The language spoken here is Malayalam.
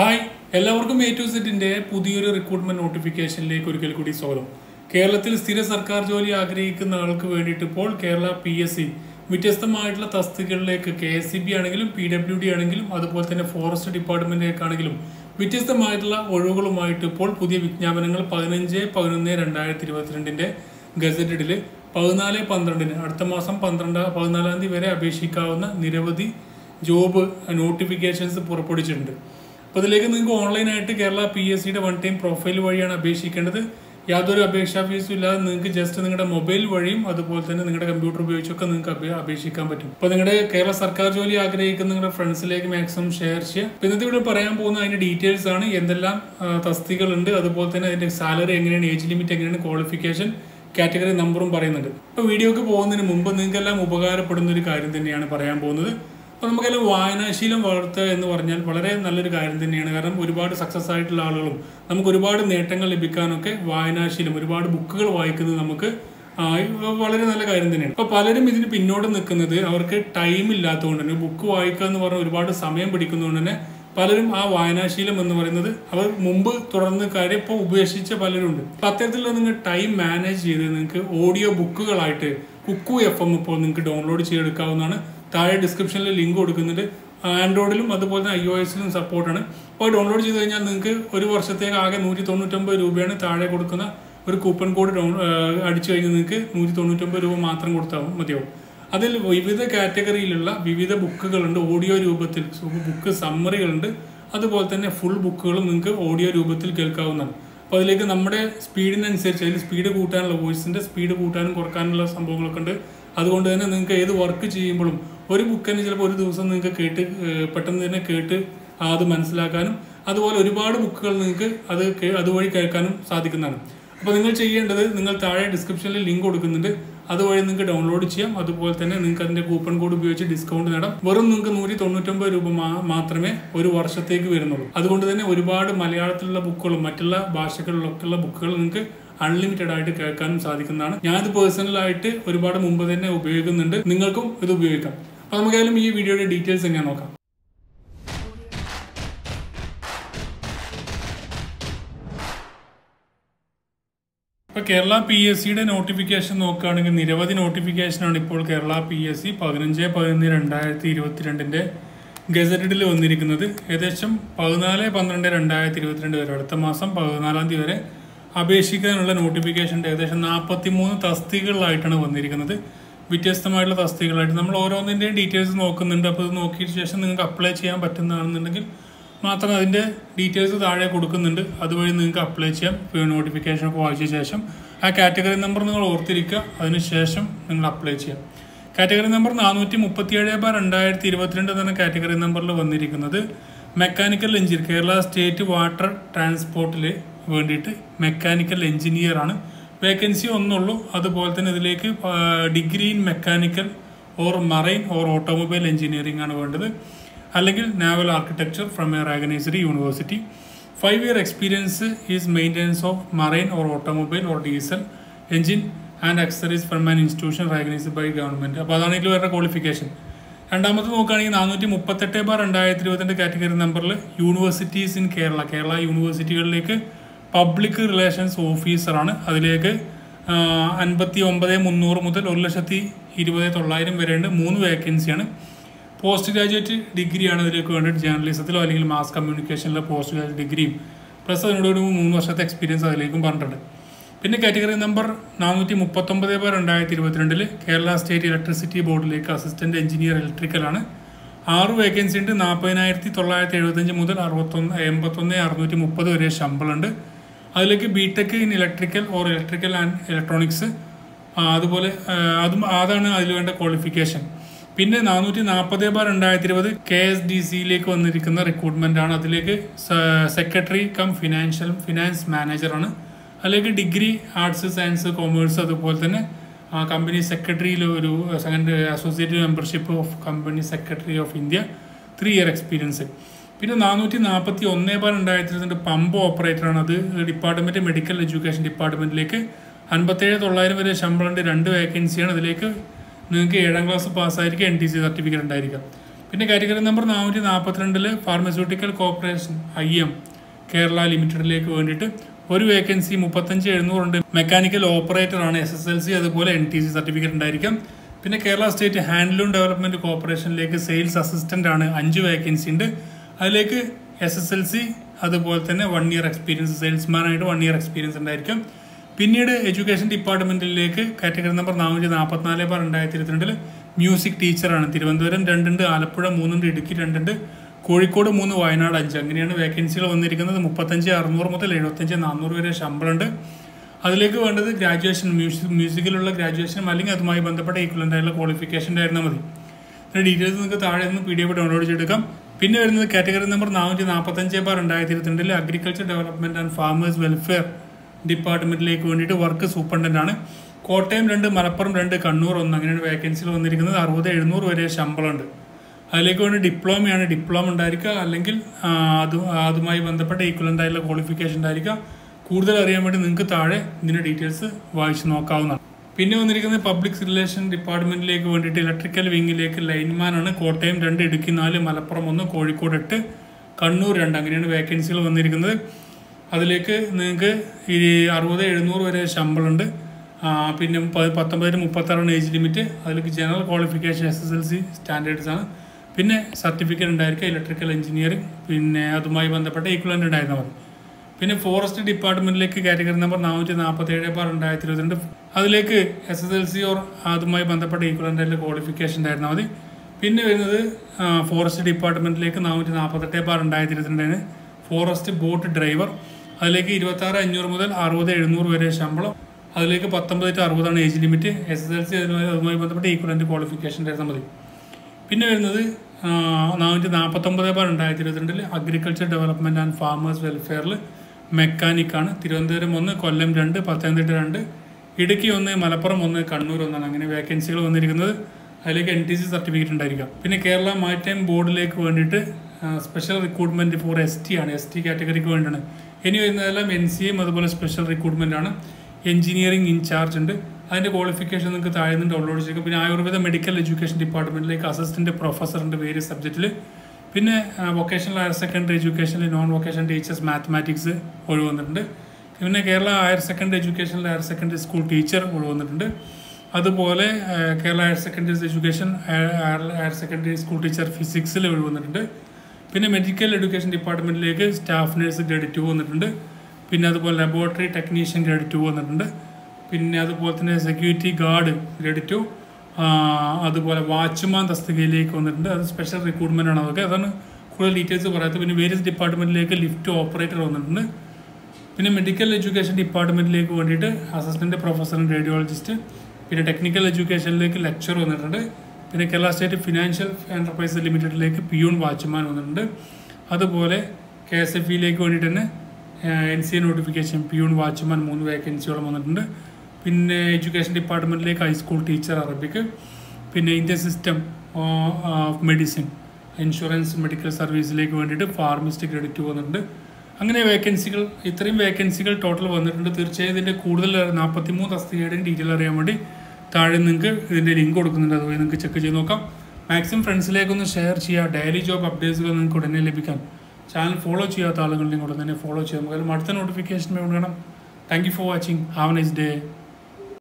ഹായ് എല്ലാവർക്കും എ ടു സെറ്റിന്റെ പുതിയൊരു റിക്രൂട്ട്മെന്റ് നോട്ടിഫിക്കേഷനിലേക്ക് ഒരിക്കൽ കൂടി സ്വാഗതം. കേരളത്തിൽ സ്ഥിര സർക്കാർ ജോലി ആഗ്രഹിക്കുന്ന ആൾക്ക് വേണ്ടിയിട്ട് ഇപ്പോൾ കേരള പി എസ് സി വ്യത്യസ്തമായിട്ടുള്ള തസ്തികളിലേക്ക് കെ എസ് സി ബി ആണെങ്കിലും പി ഡബ്ല്യു ഡി ആണെങ്കിലും അതുപോലെ തന്നെ ഫോറസ്റ്റ് ഡിപ്പാർട്ട്മെന്റിലേക്കാണെങ്കിലും വ്യത്യസ്തമായിട്ടുള്ള ഒഴിവുകളുമായിട്ട് ഇപ്പോൾ പുതിയ വിജ്ഞാപനങ്ങൾ പതിനഞ്ച് പതിനൊന്ന് രണ്ടായിരത്തി ഇരുപത്തിരണ്ടിന്റെ ഗസറ്റഡിൽ പതിനാല് പന്ത്രണ്ടിന് അടുത്ത മാസം പന്ത്രണ്ട് പതിനാലാം തീയതി വരെ അപേക്ഷിക്കാവുന്ന നിരവധി ജോബ് നോട്ടിഫിക്കേഷൻസ് പുറപ്പെടുവിച്ചിട്ടുണ്ട്. അപ്പോൾ ഇതിലേക്ക് നിങ്ങൾക്ക് ഓൺലൈനായിട്ട് കേരള പി എസ് സിയുടെ വൺ ടൈം പ്രൊഫൈൽ വഴിയാണ് അപേക്ഷിക്കേണ്ടത്. യാതൊരു അപേക്ഷാ ഫീസും ഇല്ലാതെ നിങ്ങൾക്ക് ജസ്റ്റ് നിങ്ങളുടെ മൊബൈൽ വഴിയും അതുപോലെ തന്നെ നിങ്ങളുടെ കമ്പ്യൂട്ടർ ഉപയോഗിച്ചൊക്കെ നിങ്ങൾക്ക് അപേക്ഷിക്കാൻ പറ്റും. അപ്പോൾ നിങ്ങളുടെ കേരള സർക്കാർ ജോലി ആഗ്രഹിക്കുന്ന നിങ്ങളുടെ ഫ്രണ്ട്സിലേക്ക് മാക്സിമം ഷെയർ ചെയ്യുക. ഇന്നത്തെ ഇവിടെ പറയാൻ പോകുന്ന അതിന്റെ ഡീറ്റെയിൽസ് ആണ്. എന്തെല്ലാം തസ്തികളുണ്ട് അതുപോലെ തന്നെ അതിന്റെ സാലറി എങ്ങനെയാണ് ഏജ് ലിമിറ്റ് എങ്ങനെയാണ് ക്വാളിഫിക്കേഷൻ കാറ്റഗറി നമ്പറും പറയുന്നുണ്ട്. അപ്പോൾ വീഡിയോക്ക് പോകുന്നതിന് മുമ്പ് നിങ്ങൾക്കെല്ലാം ഉപകാരപ്പെടുന്ന ഒരു കാര്യം തന്നെയാണ് പറയാൻ പോകുന്നത്. അപ്പോൾ നമുക്കെല്ലാം വായനാശീലം വളർത്തുക എന്ന് പറഞ്ഞാൽ വളരെ നല്ലൊരു കാര്യം തന്നെയാണ്. കാരണം ഒരുപാട് സക്സസ് ആയിട്ടുള്ള ആളുകളും നമുക്ക് ഒരുപാട് നേട്ടങ്ങൾ ലഭിക്കാനൊക്കെ വായനാശീലം ഒരുപാട് ബുക്കുകൾ വായിക്കുന്നത് നമുക്ക് വളരെ നല്ല കാര്യം തന്നെയാണ്. അപ്പോൾ പലരും ഇതിന് പിന്നോട്ട് നിൽക്കുന്നത് അവർക്ക് ടൈം ഇല്ലാത്തതുകൊണ്ട് തന്നെ ബുക്ക് വായിക്കുക എന്ന് പറഞ്ഞാൽ ഒരുപാട് സമയം പിടിക്കുന്നതുകൊണ്ട് തന്നെ പലരും ആ വായനാശീലം എന്ന് പറയുന്നത് അവർ മുമ്പ് തുടർന്ന് കാര്യം ഇപ്പോൾ ഉപേക്ഷിച്ച പലരുണ്ട്. അപ്പം അത്തരത്തിലുള്ള നിങ്ങൾ ടൈം മാനേജ് ചെയ്ത് നിങ്ങൾക്ക് ഓഡിയോ ബുക്കുകളായിട്ട് കുക്കു എഫ് എം ഇപ്പോൾ നിങ്ങൾക്ക് ഡൗൺലോഡ് ചെയ്തെടുക്കാവുന്നതാണ്. താഴെ ഡിസ്ക്രിപ്ഷനിൽ ലിങ്ക് കൊടുക്കുന്നുണ്ട്. ആൻഡ്രോയിഡിലും അതുപോലെ തന്നെ ഐ ഒ എസിലും സപ്പോർട്ടാണ് അപ്പോൾ ഡൗൺലോഡ് ചെയ്ത് കഴിഞ്ഞാൽ നിങ്ങൾക്ക് ഒരു വർഷത്തേക്ക് ആകെ നൂറ്റി തൊണ്ണൂറ്റൊമ്പത് രൂപയാണ് താഴെ കൊടുക്കുന്ന ഒരു കൂപ്പൺ കോഡ് ഡൗൺ അടിച്ചു കഴിഞ്ഞാൽ നിങ്ങൾക്ക് നൂറ്റി തൊണ്ണൂറ്റൊമ്പത് രൂപ മാത്രം കൊടുത്താൽ മതിയാവും. അതിൽ വിവിധ കാറ്റഗറിയിലുള്ള വിവിധ ബുക്കുകളുണ്ട് ഓഡിയോ രൂപത്തിൽ. ബുക്ക് സമ്മറികളുണ്ട് അതുപോലെ തന്നെ ഫുൾ ബുക്കുകളും നിങ്ങൾക്ക് ഓഡിയോ രൂപത്തിൽ കേൾക്കാവുന്നതാണ്. അപ്പോൾ അതിലേക്ക് നമ്മുടെ സ്പീഡിനനുസരിച്ച് അതിൽ സ്പീഡ് കൂട്ടാനുള്ള വോയിസിന്റെ സ്പീഡ് കൂട്ടാനും കുറക്കാനുള്ള സംഭവങ്ങളൊക്കെ ഉണ്ട്. അതുകൊണ്ട് തന്നെ നിങ്ങൾക്ക് ഏത് വർക്ക് ചെയ്യുമ്പോഴും ഒരു ബുക്ക് തന്നെ ചിലപ്പോൾ ഒരു ദിവസം നിങ്ങൾക്ക് കേട്ട് പെട്ടെന്ന് തന്നെ കേട്ട് അത് മനസ്സിലാക്കാനും അതുപോലെ ഒരുപാട് ബുക്കുകൾ നിങ്ങൾക്ക് അത് അതുവഴി കേൾക്കാനും സാധിക്കുന്നതാണ്. അപ്പോൾ നിങ്ങൾ ചെയ്യേണ്ടത് നിങ്ങൾ താഴെ ഡിസ്ക്രിപ്ഷനിൽ ലിങ്ക് കൊടുക്കുന്നുണ്ട്. അതുവഴി നിങ്ങൾക്ക് ഡൗൺലോഡ് ചെയ്യാം. അതുപോലെ തന്നെ നിങ്ങൾക്ക് അതിന്റെ കൂപ്പൺ കോഡ് ഉപയോഗിച്ച് ഡിസ്കൗണ്ട് നേടാം. വെറും നിങ്ങൾക്ക് നൂറ്റി തൊണ്ണൂറ്റൊമ്പത് രൂപ മാത്രമേ ഒരു വർഷത്തേക്ക് വരുന്നുള്ളൂ. അതുകൊണ്ട് തന്നെ ഒരുപാട് മലയാളത്തിലുള്ള ബുക്കുകളും മറ്റുള്ള ഭാഷകളിലൊക്കെയുള്ള ബുക്കുകൾ നിങ്ങൾക്ക് അൺലിമിറ്റഡ് ആയിട്ട് കേൾക്കാനും സാധിക്കുന്നതാണ്. ഞാനിത് പേഴ്സണലായിട്ട് ഒരുപാട് മുമ്പ് തന്നെ ഉപയോഗിക്കുന്നുണ്ട്. നിങ്ങൾക്കും ഇത് ഉപയോഗിക്കാം. അപ്പോൾ നമുക്കായാലും ഈ വീഡിയോയുടെ ഡീറ്റെയിൽസ് എങ്ങനെ നോക്കാം. ഇപ്പൊ കേരള പി എസ് സിയുടെ നോട്ടിഫിക്കേഷൻ നോക്കുകയാണെങ്കിൽ നിരവധി നോട്ടിഫിക്കേഷനാണ് ഇപ്പോൾ കേരള പി എസ് സി പതിനഞ്ച് പതിനൊന്ന് രണ്ടായിരത്തി ഇരുപത്തിരണ്ടിന്റെ ഗസറ്റഡിൽ വന്നിരിക്കുന്നത്. ഏകദേശം പതിനാല് പന്ത്രണ്ട് രണ്ടായിരത്തി ഇരുപത്തിരണ്ട് വരെ അടുത്ത മാസം പതിനാലാം തീയതി വരെ അപേക്ഷിക്കാനുള്ള നോട്ടിഫിക്കേഷന്റെ ഏകദേശം നാൽപ്പത്തി മൂന്ന് തസ്തികകളായിട്ടാണ് വന്നിരിക്കുന്നത്. വ്യത്യസ്തമായിട്ടുള്ള തസ്തികളായിട്ട് നമ്മൾ ഓരോന്നിന്റെയും ഡീറ്റെയിൽസ് നോക്കുന്നുണ്ട്. അപ്പോൾ ഇത് നോക്കിയതിന് ശേഷം നിങ്ങൾക്ക് അപ്ലൈ ചെയ്യാൻ പറ്റുന്നതാണെന്നുണ്ടെങ്കിൽ മാത്രം അതിന്റെ ഡീറ്റെയിൽസ് താഴെ കൊടുക്കുന്നുണ്ട്. അതുവഴി നിങ്ങൾക്ക് അപ്ലൈ ചെയ്യാം. നോട്ടിഫിക്കേഷൻ ഒക്കെ വായിച്ച ശേഷം ആ കാറ്റഗറി നമ്പർ നിങ്ങൾ ഓർത്തിരിക്കുക. അതിന് ശേഷം നിങ്ങൾ അപ്ലൈ ചെയ്യാം. കാറ്റഗറി നമ്പർ നാനൂറ്റി മുപ്പത്തിയേഴ് ബാർ രണ്ടായിരത്തി ഇരുപത്തിരണ്ട് എന്ന കാറ്റഗറി നമ്പറിൽ വന്നിരിക്കുന്നത് mechanical engineer Kerala state water ട്രാൻസ്പോർട്ടിൽ വേണ്ടിയിട്ട് മെക്കാനിക്കൽ എഞ്ചിനീയർ ആണ്. വേക്കൻസി ഒന്നുള്ളൂ. അതുപോലെ തന്നെ ഇതിലേക്ക് degree in mechanical or marine or automobile engineering ആണ് വേണ്ടത്. അല്ലെങ്കിൽ naval architecture from a recognised university five year experience is maintenance of marine or automobile or diesel engine and accessories from an institution recognised by government അപ്പോൾ അതാണ് ഇതിൽ വരുന്ന ക്വാളിഫിക്കേഷൻ രണ്ടാമത് നോക്കുകയാണെങ്കിൽ നാനൂറ്റി മുപ്പത്തെട്ട് ബാർ രണ്ടായിരത്തി ഇരുപത്തിരണ്ട് കാറ്റഗറി നമ്പറിൽ യൂണിവേഴ്സിറ്റീസ് ഇൻ കേരള കേരള യൂണിവേഴ്സിറ്റികളിലേക്ക് പബ്ലിക് റിലേഷൻസ് ഓഫീസറാണ് അതിലേക്ക് അൻപത്തി ഒമ്പത് മുന്നൂറ് മുതൽ ഒരു ലക്ഷത്തി ഇരുപത് തൊള്ളായിരം വരെയുണ്ട്. മൂന്ന് വേക്കൻസിയാണ് പോസ്റ്റ് ഗ്രാജുവേറ്റ് ഡിഗ്രിയാണ് ഇതിലേക്ക് വേണ്ടിയിട്ട് ജേർണലിസത്തിലോ അല്ലെങ്കിൽ മാസ് കമ്മ്യൂണിക്കേഷനിലോ പോസ്റ്റ് ഗ്രാജുവേറ്റ് ഡിഗ്രിയും പ്ലസ് അതിനോടൊരു മൂന്ന് വർഷത്തെ എക്സ്പീരിയൻസ് അതിലേക്കും പറഞ്ഞിട്ടുണ്ട്. പിന്നെ കാറ്റഗറി നമ്പർ നാനൂറ്റി മുപ്പത്തൊമ്പത് ബാർ രണ്ടായിരത്തി ഇരുപത്തിരണ്ടിൽ കേരള സ്റ്റേറ്റ് ഇലക്ട്രിസിറ്റി ബോർഡിലേക്ക് അസിസ്റ്റന്റ് എഞ്ചിനീയർ ഇലക്ട്രിക്കലാണ് ആറ് വേക്കൻസി ഉണ്ട്. നാൽപ്പതിനായിരത്തി തൊള്ളായിരത്തി എഴുപത്തഞ്ച് മുതൽ അറുപത്തൊന്ന് എൺപത്തൊന്ന് അറുന്നൂറ്റി മുപ്പത് വരെ ശമ്പളമുണ്ട്. അതിലേക്ക് B tech in electrical or electrical and electronics അതുപോലെ അതും അതാണ് അതിൽ വേണ്ട ക്വാളിഫിക്കേഷൻ പിന്നെ നാനൂറ്റി നാൽപ്പത് ബാർ രണ്ടായിരത്തി ഇരുപത് കെ എസ് ഡി സിയിലേക്ക് വന്നിരിക്കുന്ന റിക്രൂട്ട്മെന്റ് ആണ്. അതിലേക്ക് സെക്രട്ടറി കം ഫിനാൻഷ്യൽ ഫിനാൻസ് മാനേജറാണ് അതിലേക്ക് ഡിഗ്രി ആർട്സ് സയൻസ് കോമേഴ്സ് അതുപോലെ തന്നെ ആ കമ്പനി സെക്രട്ടറിയിൽ ഒരു second associate membership of company secretary of India three year experience പിന്നെ നാനൂറ്റി നാൽപ്പത്തി ഒന്ന് ബാർ രണ്ടായിരത്തി പമ്പ് ഓപ്പറേറ്ററാണ് അത് ഡിപ്പാർട്ട്മെന്റ് മെഡിക്കൽ എഡ്യൂക്കേഷൻ ഡിപ്പാർട്ട്മെന്റിലേക്ക് അൻപത്തേഴ് തൊള്ളായിരം വരെ ശമ്പളമുണ്ട് രണ്ട് വേക്കൻസിയാണ് അതിലേക്ക് നിങ്ങൾക്ക് ഏഴാം ക്ലാസ് പാസ്സായിരിക്കും എൻ ടി സി സർട്ടിഫിക്കറ്റ് ഉണ്ടായിരിക്കാം. പിന്നെ കാറ്റഗറി നമ്പർ നാനൂറ്റി നാൽപ്പത്തിരണ്ടിൽ pharmaceutical corporation I M Kerala ലിമിറ്റഡിലേക്ക് വേണ്ടിയിട്ട് ഒരു വേക്കൻസി മുപ്പത്തഞ്ച് എഴുന്നൂറുണ്ട് മെക്കാനിക്കൽ ഓപ്പറേറ്റർ ആണ് എസ് എസ് എൽ സി അതുപോലെ എൻ ടി സി സർട്ടിഫിക്കറ്റ് ഉണ്ടായിരിക്കാം. പിന്നെ കേരള സ്റ്റേറ്റ് ഹാൻഡ്ലൂം ഡെവലപ്മെന്റ് കോർപ്പറേഷനിലേക്ക് സെയിൽസ് അസിസ്റ്റന്റ് ആണ്. അഞ്ച് വേക്കൻസി ഉണ്ട്. അതിലേക്ക് എസ് എസ് എൽ സി അതുപോലെ തന്നെ വൺ ഇയർ എക്സ്പീരിയൻസ് സെയിൽസ്മാനായിട്ട് വൺ ഇയർ എക്സ്പീരിയൻസ് ഉണ്ടായിരിക്കും. പിന്നീട് എഡ്യൂക്കേഷൻ ഡിപ്പാർട്ട്മെന്റിലേക്ക് കാറ്റഗറി നമ്പർ നാനൂറ്റി നാൽപ്പത്തിനാല് ബാർ രണ്ടായിരത്തി ഇരുപത്തിരണ്ടിൽ മ്യൂസിക് ടീച്ചറാണ് തിരുവനന്തപുരം രണ്ടുണ്ട് ആലപ്പുഴ മൂന്നുണ്ട് ഇടുക്കി രണ്ടുണ്ട് കോഴിക്കോട് മൂന്ന് വയനാട് അഞ്ച്. അങ്ങനെയാണ് വേക്കൻസികൾ വന്നിരിക്കുന്നത്. മുപ്പത്തഞ്ച് അറുന്നൂറ് മുതൽ എഴുപത്തഞ്ച് നാനൂറ് വരെ ശമ്പളമുണ്ട്. അതിലേക്ക് വേണ്ടത് ഗ്രാജുവേഷൻ മ്യൂസിക് മ്യൂസിക്കിലുള്ള ഗ്രാജുവേഷനും അല്ലെങ്കിൽ അതുമായി ബന്ധപ്പെട്ട ഈക്വലന്റായുള്ള ക്വാളിഫിക്കേഷൻ ആയിരുന്നാൽ മതി. ഡീറ്റെയിൽസ് നിങ്ങൾക്ക് താഴെ നിന്ന് പി ഡി എഫ് ഡൗൺലോഡ് ചെയ്തെടുക്കാം. പിന്നെ വരുന്നത് കാറ്റഗറി നമ്പർ നാനൂറ്റി നാൽപ്പത്തഞ്ച് ബാർ രണ്ടായിരത്തി agriculture development and farmers welfare ഡിപ്പാർട്ട്മെന്റിലേക്ക് വേണ്ടിയിട്ട് വർക്ക് ആണ്. കോട്ടയം രണ്ട് മലപ്പുറം രണ്ട് കണ്ണൂർ ഒന്ന്. അങ്ങനെയാണ് വേക്കൻസികൾ വന്നിരിക്കുന്നത്. അറുപത് എഴുന്നൂറ് വരെ ശമ്പളമുണ്ട്. അതിലേക്ക് വേണ്ടി ഡിപ്ലോമയാണ് ഡിപ്ലോമ ഉണ്ടായിരിക്കുക. അല്ലെങ്കിൽ അത് അതുമായി ബന്ധപ്പെട്ട ഈക്വലന്റ് ആയിട്ടുള്ള ക്വാളിഫിക്കേഷൻ ഉണ്ടായിരിക്കുക. കൂടുതൽ അറിയാൻ വേണ്ടി നിങ്ങൾക്ക് താഴെ ഇതിന്റെ ഡീറ്റെയിൽസ് വായിച്ച് നോക്കാവുന്നതാണ്. പിന്നെ വന്നിരിക്കുന്നത് പബ്ലിക് റിലേഷൻ ഡിപ്പാർട്ട്മെന്റിലേക്ക് വേണ്ടിയിട്ട് ഇലക്ട്രിക്കൽ വിങ്ങിലേക്ക് ലൈൻമാൻ ആണ് കോട്ടയം രണ്ട് ഇടുക്കി നാല് മലപ്പുറം ഒന്ന് കോഴിക്കോട് എട്ട് കണ്ണൂർ രണ്ട്. അങ്ങനെയാണ് വേക്കൻസികൾ വന്നിരിക്കുന്നത്. അതിലേക്ക് നിങ്ങൾക്ക് ഈ അറുപത് എഴുന്നൂറ് വരെ ശമ്പളമുണ്ട്. പിന്നെ പത്തൊമ്പതിന് മുപ്പത്താറാണ് ഏജ് ലിമിറ്റ് അതിലേക്ക് general qualification S S L C standards ആണ്. പിന്നെ സർട്ടിഫിക്കറ്റ് ഉണ്ടായിരിക്കുക ഇലക്ട്രിക്കൽ എഞ്ചിനീയറിംഗ് പിന്നെ അതുമായി ബന്ധപ്പെട്ട ഈക്വലന്റ് ഉണ്ടായിരുന്നാൽ മതി പിന്നെ ഫോറസ്റ്റ് ഡിപ്പാർട്ട്മെന്റിലേക്ക് കാറ്റഗറി നമ്പർ നാനൂറ്റി നാൽപ്പത്തി ഏഴ് ബാർ രണ്ടായിരത്തി ഇരുപത്തിരണ്ട് അതിലേക്ക് S S L C or അതുമായി ബന്ധപ്പെട്ട ഈക്വലന്റെ ക്വാളിഫിക്കേഷൻ ഉണ്ടായിരുന്നാൽ മതി. പിന്നെ വരുന്നത് ഫോറസ്റ്റ് ഡിപ്പാർട്ട്മെന്റിലേക്ക് നാനൂറ്റി നാൽപ്പത്തെട്ട് ബാർ രണ്ടായിരത്തി ഇരുപത്തിരണ്ടിന് ഫോറസ്റ്റ് ബോട്ട് ഡ്രൈവർ അതിലേക്ക് ഇരുപത്തി ആറ് അഞ്ഞൂറ് മുതൽ അറുപത് എഴുന്നൂറ് വരെ ശമ്പളം. അതിലേക്ക് പത്തൊമ്പത് to അറുപതാണ് age limit S S L C അതുമായി ബന്ധപ്പെട്ട ഈക്വലന്റ് ക്വാളിഫിക്കേഷൻ ഉണ്ടായിരുന്നാൽ മതി. പിന്നെ വരുന്നത് നാനൂറ്റി നാൽപ്പത്തൊമ്പത് ബാർ രണ്ടായിരത്തി ഇരുപത്തിരണ്ടിൽ അഗ്രികൾച്ചർ ഡെവലപ്മെന്റ് ആൻഡ് ഫാമേഴ്സ് വെൽഫെയറിൽ മെക്കാനിക്കാണ്. തിരുവനന്തപുരം ഒന്ന് കൊല്ലം രണ്ട് പത്തനംതിട്ട രണ്ട് ഇടുക്കി ഒന്ന് മലപ്പുറം ഒന്ന് കണ്ണൂർ ഒന്നാണ് അങ്ങനെ വേക്കൻസികൾ വന്നിരിക്കുന്നത്. അതിലേക്ക് എൻ ടി സി സർട്ടിഫിക്കറ്റ് ഉണ്ടായിരിക്കാം. പിന്നെ കേരള മാരിടൈം ബോർഡിലേക്ക് വേണ്ടിയിട്ട് special recruitment for S T ആണ്. എസ് ടി കാറ്റഗറിക്ക് വേണ്ടിയാണ്. ഇനി വരുന്നതെല്ലാം എൻ സി എം അതുപോലെ സ്പെഷ്യൽ റിക്രൂട്ട്മെന്റ് ആണ്. എഞ്ചിനീയറിംഗ് ഇൻചാർജ് ഉണ്ട്. അതിന്റെ ക്വാളിഫിക്കേഷൻ നിങ്ങൾക്ക് താഴെ നിന്ന് ഡൗൺലോഡ് ചെയ്യും പിന്നെ ആയുർവേദ മെഡിക്കൽ എഡ്യൂക്കേഷൻ ഡിപ്പാർട്ട്മെന്റിലേക്ക് അസിസ്റ്റന്റ് പ്രൊഫസറിന്റെ വേരിയസ് സബ്ജക്റ്റിൽ പിന്നെ വൊക്കേഷണൽ ഹയർ സെക്കൻഡറി എഡ്യൂക്കേഷനിൽ നോൺ വൊക്കേഷണൽ ടീച്ചേഴ്സ് മാത്തമാറ്റിക്സ് ഒഴിവന്നിട്ടുണ്ട് പിന്നെ കേരള ഹയർ സെക്കൻഡറി എഡ്യൂക്കേഷനിൽ ഹയർ സെക്കൻഡറി സ്കൂൾ ടീച്ചർ ഒഴിവന്നിട്ടുണ്ട് അതുപോലെ Kerala higher secondary education higher secondary school teacher ഫിസിക്സിൽ ഒഴിവന്നിട്ടുണ്ട് പിന്നെ മെഡിക്കൽ എഡ്യൂക്കേഷൻ ഡിപ്പാർട്ട്മെന്റിലേക്ക് സ്റ്റാഫ് നഴ്സ് ക്രെഡിറ്റ് ടു വന്നിട്ടുണ്ട്. പിന്നെ അതുപോലെ ലബോറട്ടറി ടെക്നീഷ്യൻ ക്രെഡിറ്റ് ടു വന്നിട്ടുണ്ട്. പിന്നെ അതുപോലെ തന്നെ സെക്യൂരിറ്റി ഗാർഡ് ക്രെഡിറ്റ് അതുപോലെ വാച്ച്മാൻ തസ്തികയിലേക്ക് വന്നിട്ടുണ്ട്. അത് സ്പെഷ്യൽ റിക്രൂട്ട്മെന്റ് ആണ് അതൊക്കെ. അതാണ് കൂടുതൽ ഡീറ്റെയിൽസ് പറയാത്തത്. പിന്നെ വേരിയസ് ഡിപ്പാർട്ട്മെന്റിലേക്ക് ലിഫ്റ്റ് ഓപ്പറേറ്റർ വന്നിട്ടുണ്ട്. പിന്നെ മെഡിക്കൽ എഡ്യൂക്കേഷൻ ഡിപ്പാർട്ട്മെന്റിലേക്ക് വേണ്ടിയിട്ട് അസിസ്റ്റന്റ് പ്രൊഫസർ റേഡിയോളജിസ്റ്റ് പിന്നെ ടെക്നിക്കൽ എഡ്യൂക്കേഷനിലേക്ക് ലെക്ചർ വന്നിട്ടുണ്ട്. പിന്നെ കേരള സ്റ്റേറ്റ് ഫിനാൻഷ്യൽ എന്റർപ്രൈസ് ലിമിറ്റഡിലേക്ക് പിയൂൺ വാച്ച്മാൻ വന്നിട്ടുണ്ട്. അതുപോലെ കെ എസ് എഫ് ഇയിലേക്ക് വേണ്ടിയിട്ട് തന്നെ N C A notification peon watchman മൂന്ന് വേക്കൻസിയോളം വന്നിട്ടുണ്ട്. പിന്നെ എഡ്യൂക്കേഷൻ ഡിപ്പാർട്ട്മെന്റിലേക്ക് ഹൈസ്കൂൾ ടീച്ചർ അറബിക്ക് പിന്നെ Indian system of medicine insurance medical സർവീസിലേക്ക് വേണ്ടിയിട്ട് ഫാർമസിസ്റ്റ് ക്രെഡിറ്റ് വന്നിട്ടുണ്ട്. അങ്ങനെ വേക്കൻസികൾ ഇത്രയും വേക്കൻസികൾ ടോട്ടൽ വന്നിട്ടുണ്ട്. തീർച്ചയായും ഇതിന്റെ കൂടുതൽ നാൽപ്പത്തി മൂന്ന് തസ്തികയുടെയും ഡീറ്റെയിൽ അറിയാൻ വേണ്ടി താഴെ നിങ്ങൾക്ക് ഇതിന്റെ ലിങ്ക് കൊടുക്കുന്നുണ്ട്. അതുവഴി നിങ്ങൾക്ക് ചെക്ക് ചെയ്ത് നോക്കാം. മാക്സിമം ഫ്രണ്ട്സിലേക്കൊന്ന് ഷെയർ ചെയ്യുക. ഡെയിലി ജോബ് അപ്ഡേറ്റ്സുകൾ നിങ്ങൾക്ക് ഉടനെ ലഭിക്കാൻ. ചാനൽ ഫോളോ ചെയ്യാത്ത ആളുകളുടെയും ഉടനെ തന്നെ ഫോളോ ചെയ്യാം. നമുക്ക് അടുത്ത നോട്ടിഫിക്കേഷൻ വേണം. Thank you for watching have nice day